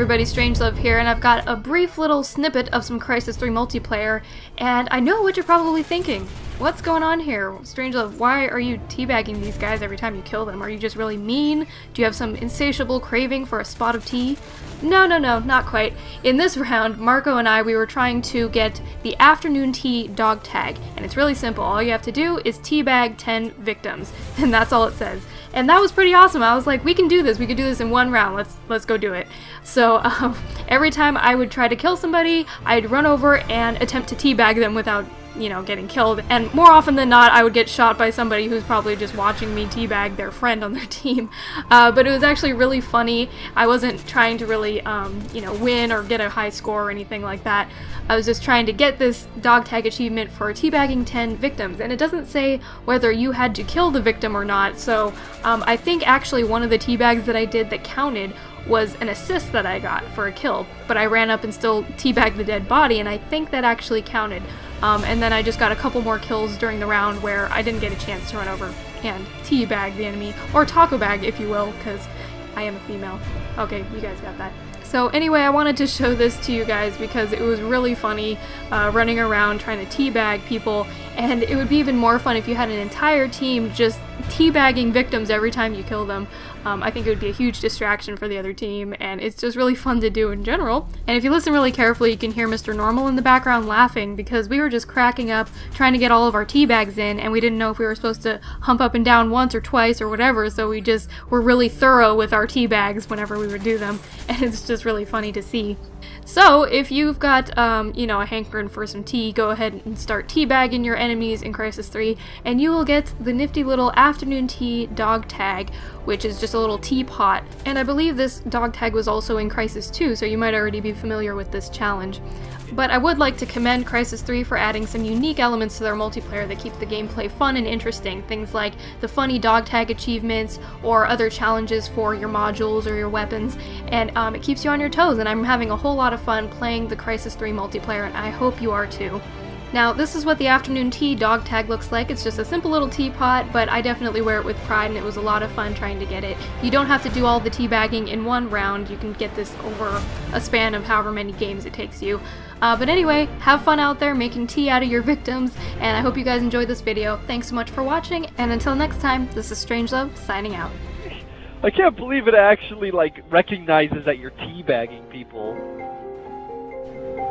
everybody, StrangeLuv here, and I've got a brief little snippet of some Crysis 3 multiplayer, and I know what you're probably thinking. What's going on here? StrangeLuv, why are you teabagging these guys every time you kill them? Are you just really mean? Do you have some insatiable craving for a spot of tea? No, no, no, not quite. In this round, Marco and I, we were trying to get the afternoon tea dog tag, and it's really simple. All you have to do is teabag 10 victims, and that's all it says. And that was pretty awesome. I was like, we can do this. We can do this in one round. Let's let's go do it. So um, every time I would try to kill somebody, I'd run over and attempt to teabag them without you know, getting killed. And more often than not, I would get shot by somebody who's probably just watching me teabag their friend on their team. Uh, but it was actually really funny. I wasn't trying to really, um, you know, win or get a high score or anything like that. I was just trying to get this dog tag achievement for teabagging 10 victims. And it doesn't say whether you had to kill the victim or not. So um, I think actually one of the teabags that I did that counted was an assist that I got for a kill, but I ran up and still teabagged the dead body, and I think that actually counted. Um, and then I just got a couple more kills during the round where I didn't get a chance to run over and teabag the enemy, or taco bag if you will, because I am a female. Okay, you guys got that. So anyway, I wanted to show this to you guys because it was really funny uh, running around trying to teabag people, and it would be even more fun if you had an entire team just teabagging victims every time you kill them. Um, I think it would be a huge distraction for the other team, and it's just really fun to do in general. And if you listen really carefully, you can hear Mr. Normal in the background laughing because we were just cracking up trying to get all of our teabags in, and we didn't know if we were supposed to hump up and down once or twice or whatever, so we just were really thorough with our teabags whenever we would do them, and it's just really funny to see. So, if you've got, um, you know, a hankering for some tea, go ahead and start teabagging your enemies in Crysis 3, and you will get the nifty little afternoon tea dog tag, which is just a little teapot. And I believe this dog tag was also in Crysis 2, so you might already be familiar with this challenge. But I would like to commend Crysis 3 for adding some unique elements to their multiplayer that keep the gameplay fun and interesting. Things like the funny dog tag achievements or other challenges for your modules or your weapons. And um, it keeps you on your toes, and I'm having a whole lot of fun playing the Crysis 3 multiplayer, and I hope you are too. Now, this is what the afternoon tea dog tag looks like. It's just a simple little teapot, but I definitely wear it with pride and it was a lot of fun trying to get it. You don't have to do all the tea bagging in one round. You can get this over a span of however many games it takes you. Uh, but anyway, have fun out there making tea out of your victims, and I hope you guys enjoyed this video. Thanks so much for watching, and until next time, this is StrangeLuv, signing out. I can't believe it actually, like, recognizes that you're teabagging people.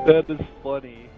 That is funny.